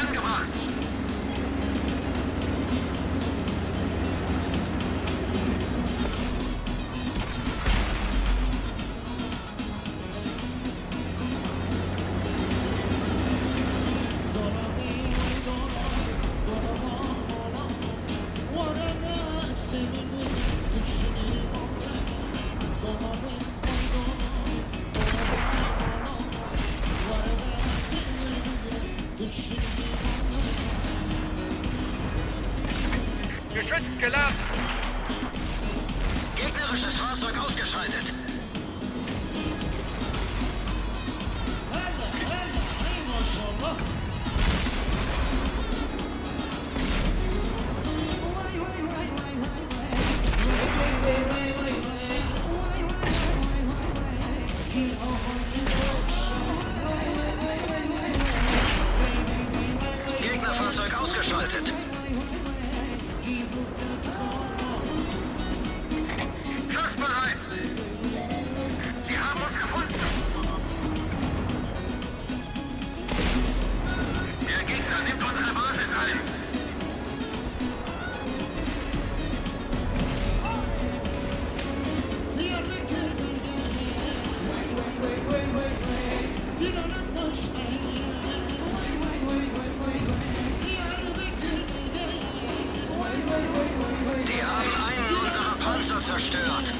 angebracht. Geschützt geladen. Gegnerisches Fahrzeug ausgeschaltet. Ne? Panzer zerstört.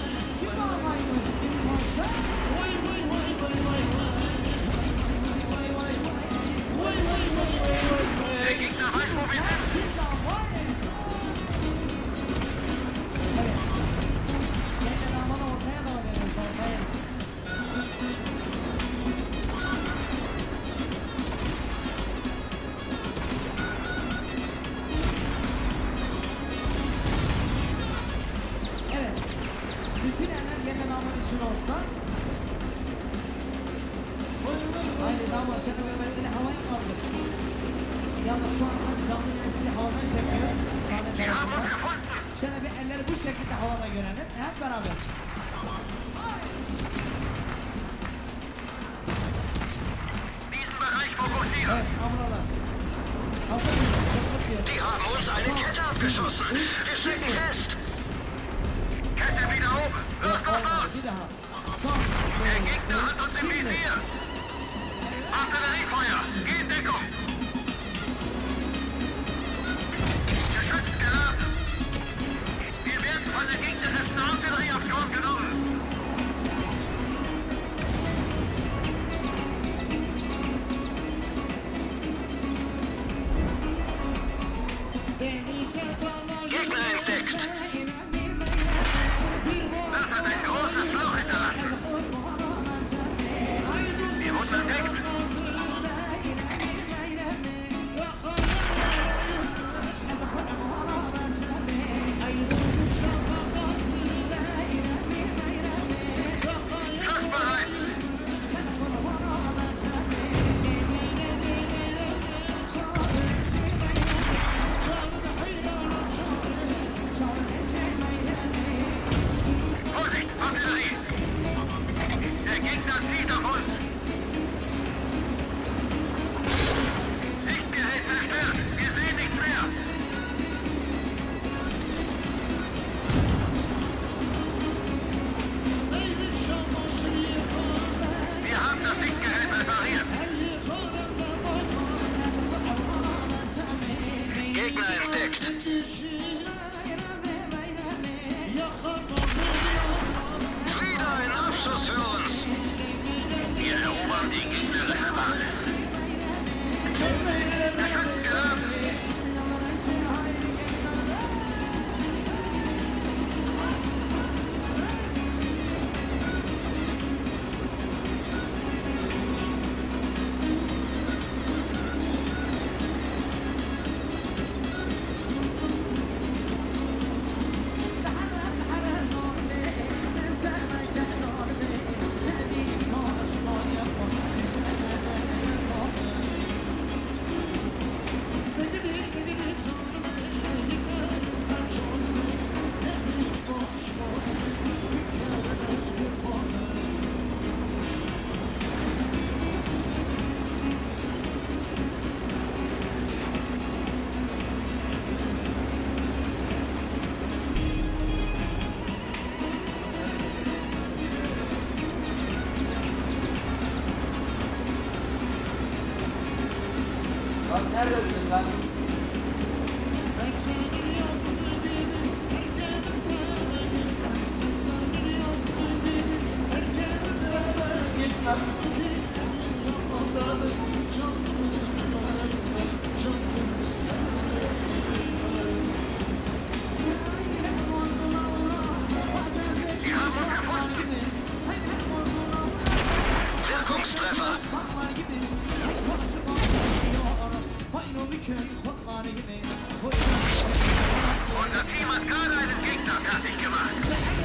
Haydi damat seni ve bendeli havaya kaldı. Yalnız şu anda canlı yayın sizi havadan çekiyor. Sahne tarafından. Şöyle bir elleri bu şekilde havada görelim. Hep beraber. Evet, ablalar. Hazır mıyız? Die haben uns eine Kette abgeschossen. Wir stecken fest. Kette wieder oben. Los, los, los! Der Gegner hat uns im Visier. Artilleriefeuer! Geh in Deckung! Geschütz geladen! Wir werden von der gegnerischen Artillerie aufs Korn genommen! Gegner entdeckt! Amen. Lan neredesin lan? Git lan. Wirkungstreffer. Unser Team hat gerade einen Gegner fertig gemacht.